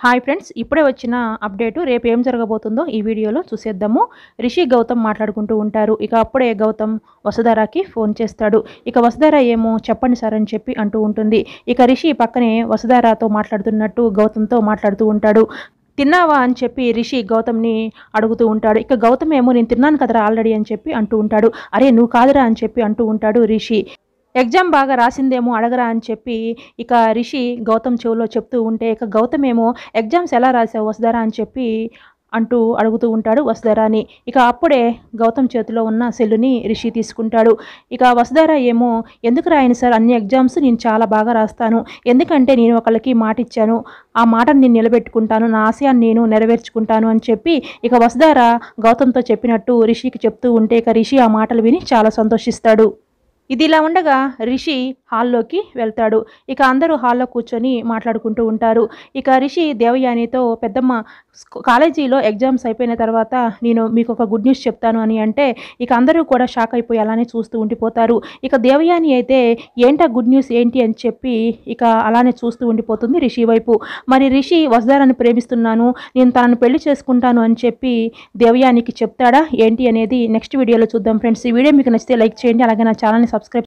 Hi friends ఇప్పుడే వచ్చిన update రేపు ఏం జరగబోతుందో ఈ వీడియోలో చూసేద్దాము. రిషి గౌతమ్ మాట్లాడుకుంటూ ఉంటారు. ఇక అప్పుడే గౌతమ్ వసుధారాకి ఫోన్ చేస్తాడు. ఇక వసుధార ఏమో చెప్పండి సార్ అని చెప్పి అంటూ ఉంటుంది. ఇక రిషి పక్కనే వసుధారాతో మాట్లాడుతున్నట్టు గౌతమ్తో మాట్లాడుతూ ఉంటాడు. తిన్నావా అని చెప్పి రిషి గౌతమ్ని అడుగుతూ ఉంటాడు. ఇక గౌతమ్ ఏమో నేను తిన్నాను కదరా ఆల్రెడీ అని చెప్పి అంటూ ఉంటాడు. అరే నువ్వు కాదురా అని చెప్పి అంటూ ఉంటాడు రిషి. ఎగ్జామ్ బాగా రాసిందేమో అడగరా అని చెప్పి ఇక రిషి గౌతమ్ చెవులో చెప్తూ ఉంటే ఇక గౌతమ్ ఏమో ఎగ్జామ్స్ ఎలా రాసావు వసుధారా? అని చెప్పి అంటూ అడుగుతూ ఉంటాడు వసుధారాని. ఇక అప్పుడే గౌతమ్ చేతిలో ఉన్న సెల్లుని రిషి తీసుకుంటాడు. ఇక వసుధార ఏమో ఎందుకు రాయను సార్ అన్ని ఎగ్జామ్స్ నేను చాలా బాగా రాస్తాను. ఎందుకంటే నేను ఒకళ్ళకి మాట ఇచ్చాను ఆ మాటను నేను నిలబెట్టుకుంటాను. నా ఆశయాన్ని నేను నెరవేర్చుకుంటాను అని చెప్పి ఇక వసుధార గౌతమ్తో చెప్పినట్టు రిషికి చెప్తూ ఉంటే ఇక రిషి ఆ మాటలు విని చాలా సంతోషిస్తాడు. ఇది ఇలా ఉండగా రిషి హాల్లోకి వెళ్తాడు. ఇక అందరూ హాల్లో కూర్చొని మాట్లాడుకుంటూ ఉంటారు. ఇక రిషి దేవయానితో పెద్దమ్మ కాలేజీలో ఎగ్జామ్స్ అయిపోయిన తర్వాత నేను మీకు ఒక గుడ్ న్యూస్ చెప్తాను అని అంటే ఇక అందరూ కూడా షాక్ అయిపోయి అలానే చూస్తూ ఉండిపోతారు. ఇక దేవయాని అయితే ఏంటా గుడ్ న్యూస్ ఏంటి? అని చెప్పి ఇక అలానే చూస్తూ ఉండిపోతుంది రిషి వైపు. మరి రిషి వసుధారాన్ని ప్రేమిస్తున్నాను. నేను తనను పెళ్ళి చేసుకుంటాను అని చెప్పి దేవయానికి చెప్తాడా? ఏంటి అనేది నెక్స్ట్ వీడియోలో చూద్దాం ఫ్రెండ్స్. ఈ వీడియో మీకు నచ్చితే లైక్ చేయండి. అలాగే నా ఛానల్ని సబ్స్క్రైబ్